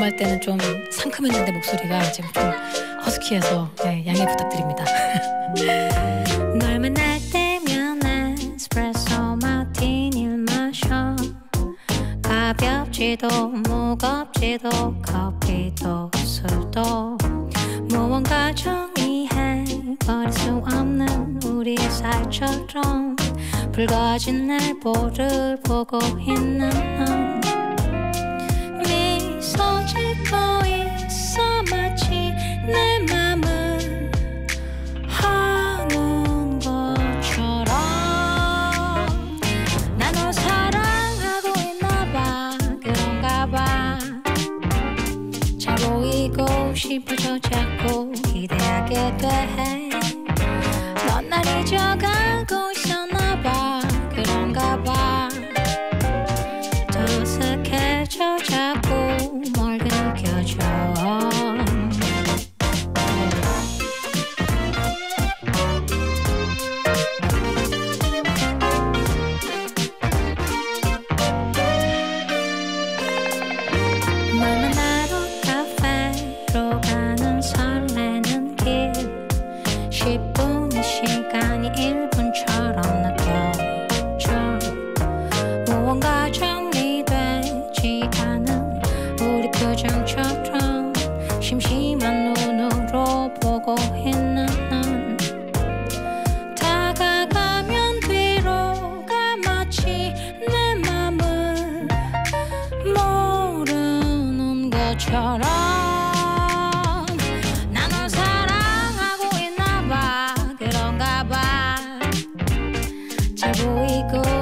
녹음할 때는 좀 상큼했는데 목소리가 지금 좀 허스키해서 네, 양해 부탁드립니다. 가볍지도 무겁지도 커피도 술도 무언가 정리해 버릴 수 없는 우리의 사이처럼 붉어진 날보를 보고 있는 넌 싶어져 자꾸 기대하게 돼 표정처럼 심심한 눈으로 보고 있는 넌 다가가면 뒤로가 마치 내 맘을 모르는 것처럼. 난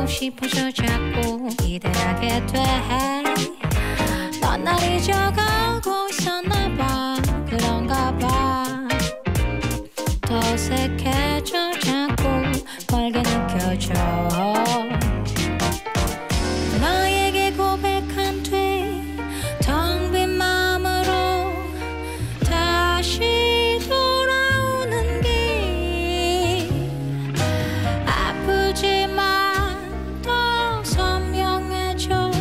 싶어서 자꾸 기대하게 돼 넌 날 잊어가 다시 돌아오는 길. 아프지만 더 선명해져.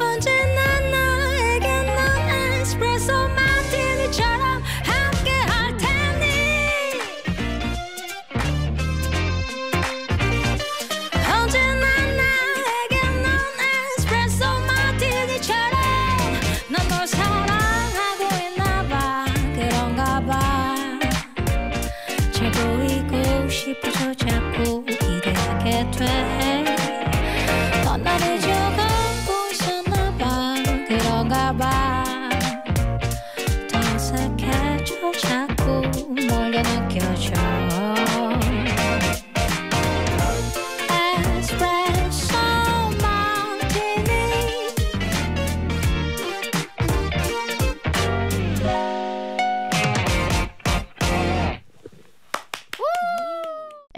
언제나 나에게 넌 에스프레소 마티니처럼 함께 할 테니. 언제나 나에게 넌 에스프레소 마티니처럼 난널 사랑 싶어서 자꾸 기대하게 돼넌 날 잊어가고 있었나 봐 그런가 봐. 더 어색해져 자꾸 멀게 느껴져